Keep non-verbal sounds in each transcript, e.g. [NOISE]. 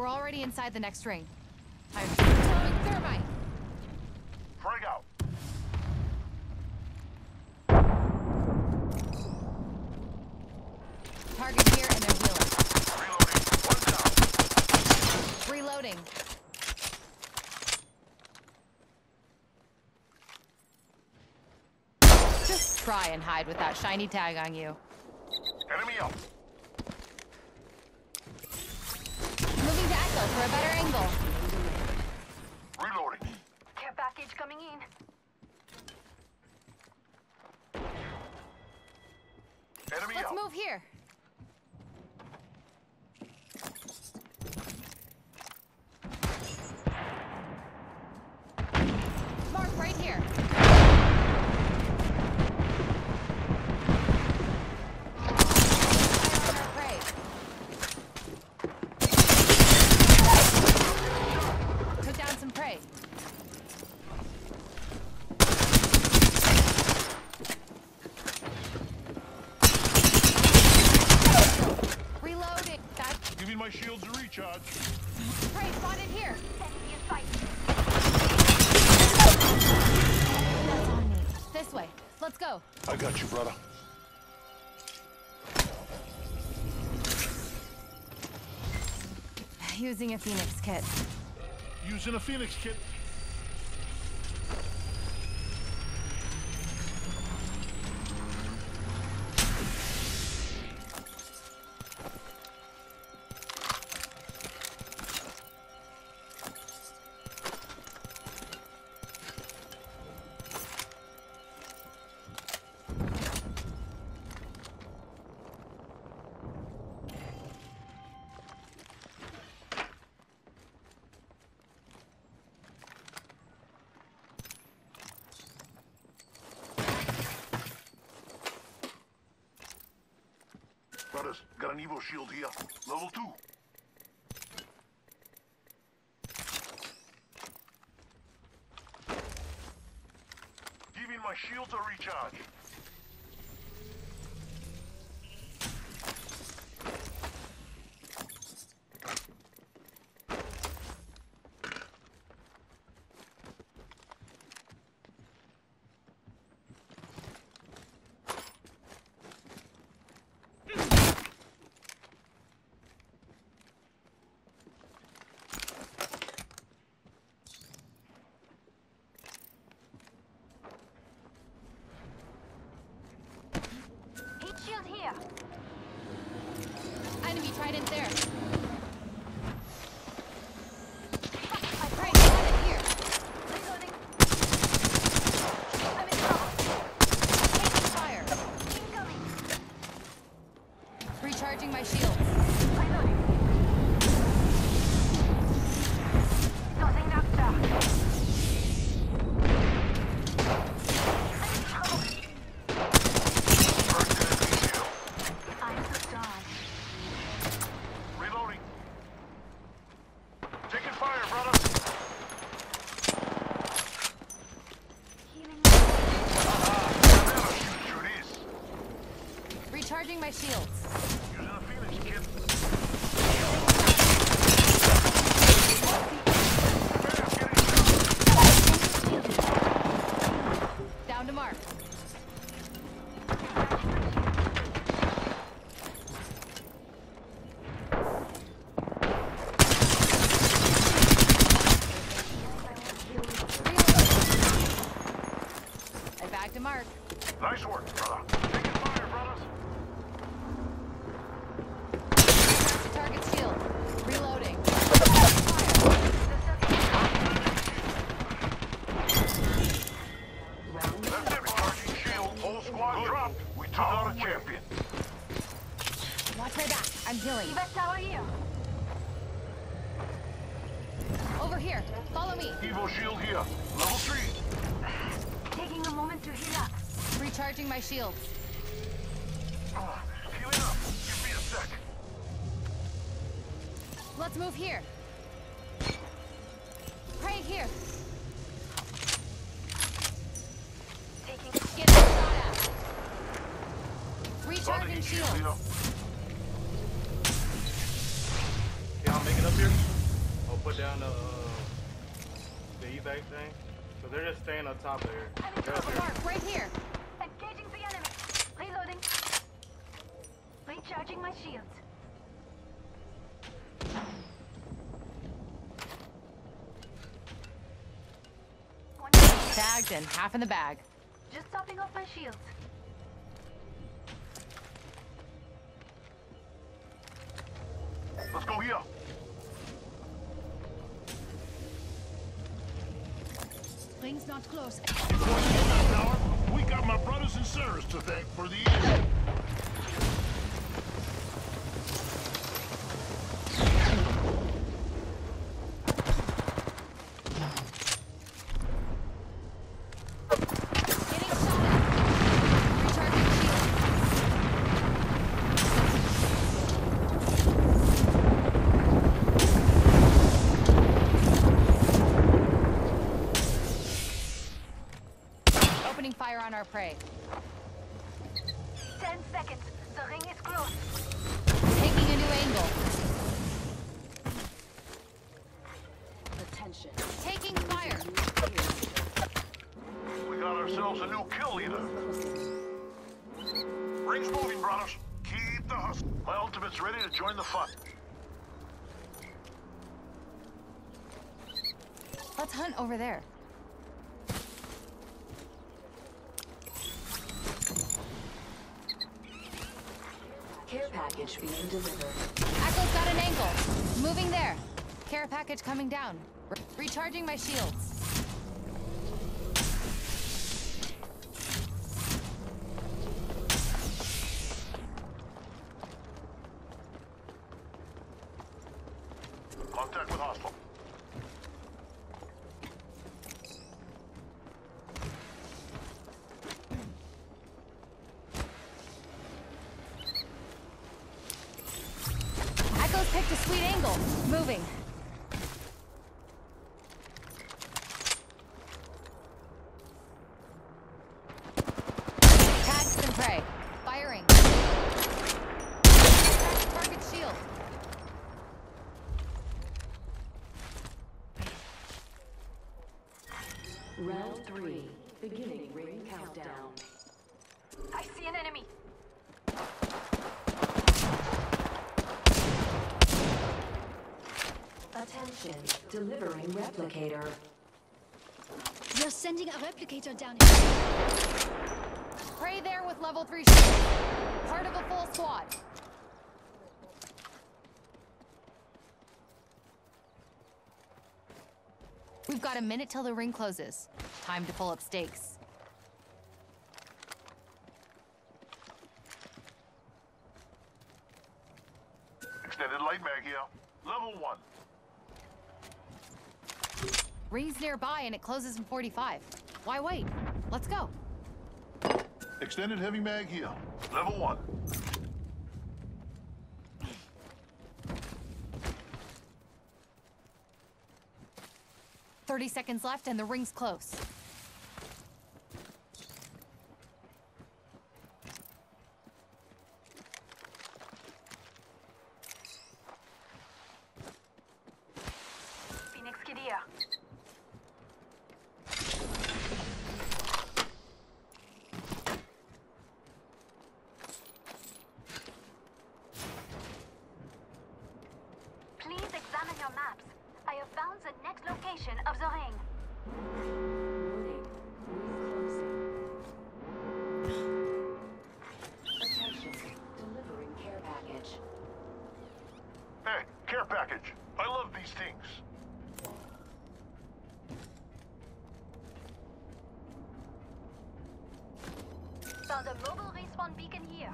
We're already inside the next ring. I'm throwing thermite. Frag out. Target here and they're healing. Reloading. One down. Reloading. Just try and hide with that shiny tag on you. Enemy up. Moving to Echo for a better angle. Reloading. Care package coming in. Enemy Let's up. move here. Mark right here. Using a Phoenix kit. Using a Phoenix kit. Brothers, got an Evo shield here. Level two. Giving my shields a recharge. Heat shield here. Enemy there. I Prey spotted here. Reloading. I'm in trouble. Taking fire. Incoming. Recharging my shields. Reloading. Nothing knocked out. I'm in trouble. First enemy shield. I'm so done. Reloading. Taking fire, brother. Healing. Never shoot through this. Recharging my shields. Using a Phoenix kit. Down to mark. I bagged a mark. Nice work, brother. Taking fire, brothers. Back to target shield. Reloading. Fire. That's it, charging shield. Whole squad dropped. We took out a champion. Watch my back. I'm healing. Evac tower here. Over here. Follow me. Evo shield here. Level three. Taking a moment to heal up. Recharging my shields. Ah, healing up. Give me a sec. Let's move here. Prey here. Taking Getting shot at. Recharging shield. Yeah, I'll make it up here. I'll put down the uh, evac thing. So they're just staying on top there. I'm in They're up trouble. here. Mark, right here. Engaging the enemy. Reloading. Recharging my shields. One Bagged and half in the bag. Just topping off my shields. Not close. We got my brothers and sisters to thank for the. Opening fire on our prey. Ten seconds. The ring is close. Taking a new angle. Attention. Taking fire. We got ourselves a new kill leader. Rings moving, brothers. Keep the hustle. My ultimate's ready to join the fun. Let's hunt over there. Care package being delivered. Echo's got an angle. Moving there. Care package coming down. Re- recharging my shields. Contact with hostile. Echo's picked a sweet angle. Moving. Tags and prey. Firing. Target shield. Round three. Beginning ring countdown. I see an enemy. Attention. Delivering replicator. You're sending a replicator down here. Prey there with level 3. Part of a full squad. We've got a minute till the ring closes. Time to pull up stakes. Extended light mag here. Level one. Ring's nearby and it closes in 45. Why wait? Let's go. Extended heavy mag here. Level one. Thirty seconds left and the ring's close. Things. Found a mobile respawn beacon here.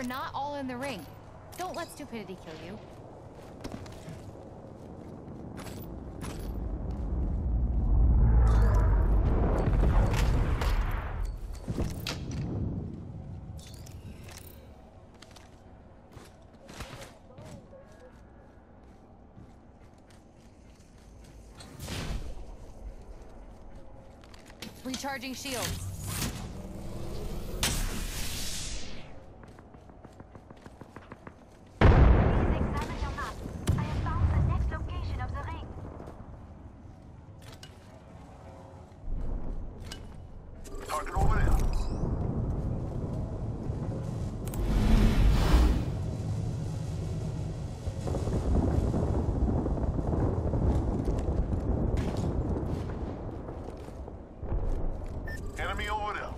We're not all in the ring. Don't let stupidity kill you. Recharging shields. Please examine your map. I have found the next location of the ring. Target over there. Enemy over there.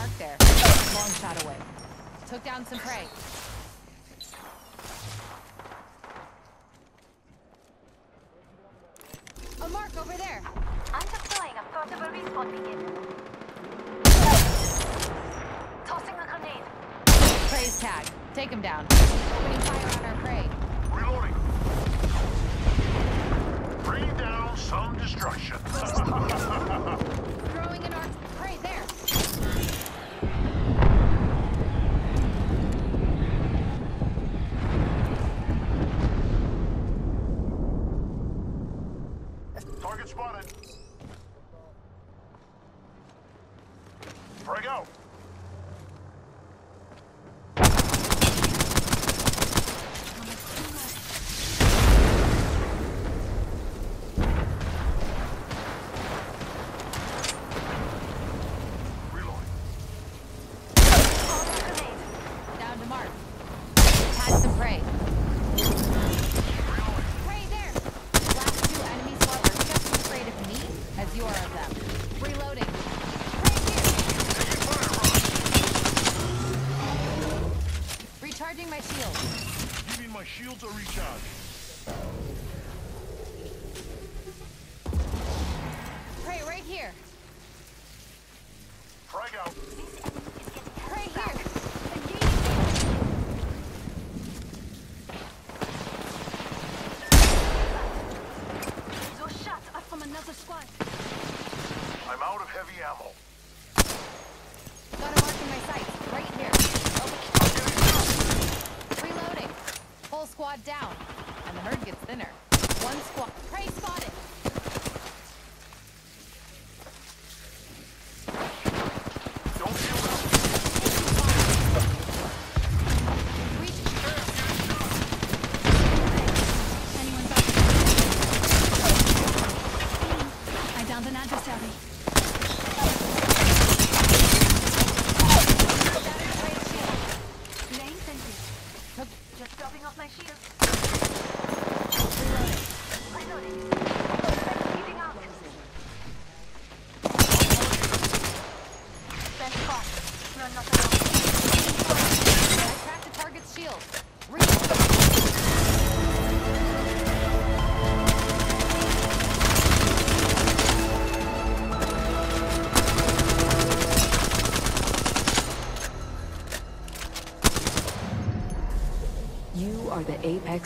Got mark there. Long shot away. Took down some prey. A mark over there. I'm deploying a portable respawn beacon. Tossing a grenade. Prey's tag. Take him down. Opening fire on our prey. Reloading. Bring down some destruction. [LAUGHS] Throwing an arc. Prey there. Target spotted. Frag out. Reloading. Tossing a grenade. Down to mark. Had some prey. Prey there. Last two enemies squad are just as afraid of me as you are of them. Reloading. Prey here. Recharging my shield. Giving my shields a recharge. Prey right here. Frag out. This enemy is getting Prey here. back. Shots are From another squad. I'm out of heavy ammo. Got a mark in my sights. Right here. Reloading. Whole squad down. And the herd gets thinner.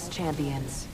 Champions.